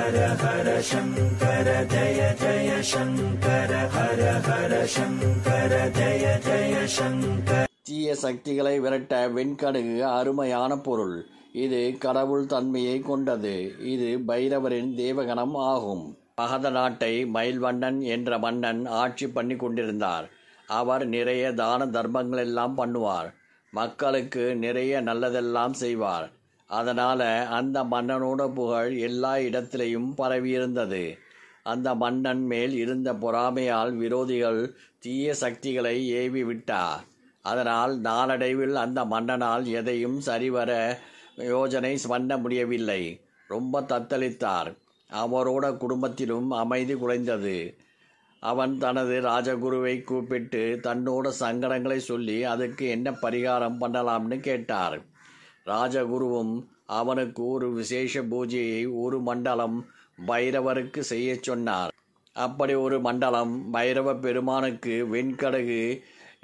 ஹர ஹர சங்கர ஜய ஜய சங்கர ஹர ஹர சங்கர ஜய ஜய சங்கர தீய சக்திகளை விரட்ட வெண்கடுகு அருமையான பொருள். இது கடவுள் தன்மையை கொண்டது. இது பைரவரின் தேவகணம் ஆகும். மகத நாட்டை மயில்வண்ணன் என்ற மன்னன் ஆட்சி பண்ணி கொண்டிருந்தார். அவர் நிறைய தான தர்மங்களெல்லாம் பண்ணுவார். மக்களுக்கு நிறைய நல்லதெல்லாம் செய்வார். அதனால் அந்த மன்னனோட புகழ் எல்லா இடத்திலையும் பரவியிருந்தது. அந்த மன்னன் மேல் இருந்த பொறாமையால் விரோதிகள் தீய சக்திகளை ஏவி விட்டார் அதனால் நாளடைவில் அந்த மன்னனால் எதையும் சரிவர யோஜனை பண்ண முடியவில்லை. ரொம்ப தத்தளித்தார். அவரோட குடும்பத்திலும் அமைதி குலைந்தது. அவன் தனது ராஜகுருவை கூப்பிட்டு தன்னோட சங்கடங்களை சொல்லி அதுக்கு என்ன பரிகாரம் பண்ணலாம்னு கேட்டார். ராஜகுருவும் அவனுக்கு ஒரு விசேஷ பூஜையை ஒரு மண்டலம் பைரவருக்கு செய்ய சொன்னார். அப்படி ஒரு மண்டலம் பைரவ பெருமானுக்கு வெண்கடகு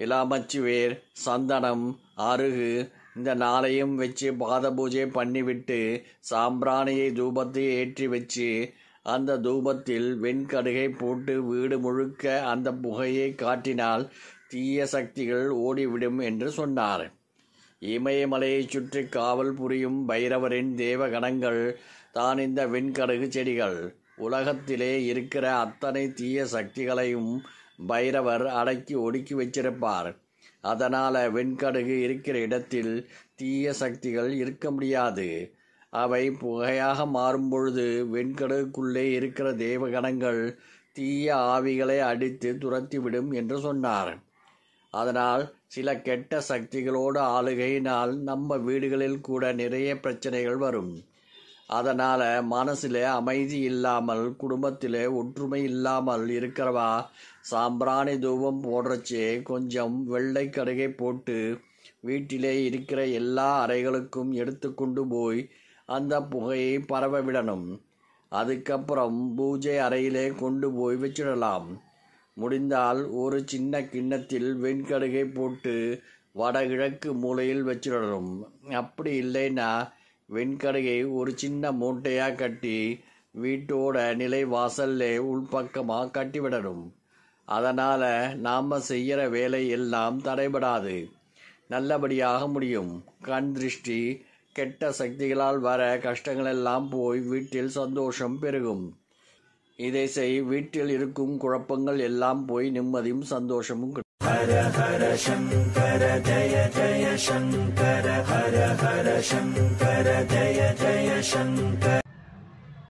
இலாமச்சுவேர் சந்தனம் அருகு இந்த நாளையும் வச்சு பாத பூஜை பண்ணிவிட்டு சாம்பிராணியை தூபத்தை ஏற்றி வச்சு அந்த தூபத்தில் வெண்கடுகை போட்டு வீடு முழுக்க அந்த புகையை காட்டினால் தீய சக்திகள் ஓடிவிடும் என்று சொன்னார். இமயமலையைச் சுற்றி காவல் புரியும் பைரவரின் தேவகணங்கள் தான் இந்த வெண்கடுகு செடிகள். உலகத்திலே இருக்கிற அத்தனை தீய சக்திகளையும் பைரவர் அடக்கி ஒடுக்கி வச்சிருப்பார். அதனால வெண்கடுகு இருக்கிற இடத்தில் தீய சக்திகள் இருக்க முடியாது. அவை புகையாக மாறும் பொழுது வெண்கடுகுக்குள்ளே இருக்கிற தேவகணங்கள் தீய ஆவிகளை அடித்து துரத்திவிடும் என்று சொன்னார். அதனால் சில கெட்ட சக்திகளோடு ஆளுகையினால் நம்ம வீடுகளில் கூட நிறைய பிரச்சனைகள் வரும். அதனால் மனசில் அமைதி இல்லாமல் குடும்பத்தில் ஒற்றுமை இல்லாமல் இருக்கிறவா சாம்பிராணி தூபம் போடுறச்சே கொஞ்சம் வெள்ளை கடுகை போட்டு வீட்டிலே இருக்கிற எல்லா அறைகளுக்கும் எடுத்து கொண்டு போய் அந்த புகையை பரவ விடணும். அதுக்கப்புறம் பூஜை அறையிலே கொண்டு போய் வச்சிடலாம். முடிந்தால் ஒரு சின்ன கிண்ணத்தில் வெண்கடுகை போட்டு வடகிழக்கு மூலையில் வச்சிடணும். அப்படி இல்லைன்னா வெண்கடுகை ஒரு சின்ன மூட்டையாக கட்டி வீட்டோட நிலை வாசல்ல உள்பக்கமாக கட்டிவிடணும். அதனால் நாம் செய்கிற வேலை எல்லாம் தடைபடாது. நல்லபடியாக முடியும். கண் திருஷ்டி கெட்ட சக்திகளால் வர கஷ்டங்களெல்லாம் போய் வீட்டில் சந்தோஷம் பெருகும். இதை செய் வீட்டில் இருக்கும் குழப்பங்கள் எல்லாம் போய் நிம்மதியும் சந்தோஷமும் ஹர ஹர சங்கர ஜய ஜய சங்கர ஹர ஹர சங்கர ஜய ஜய சங்கர.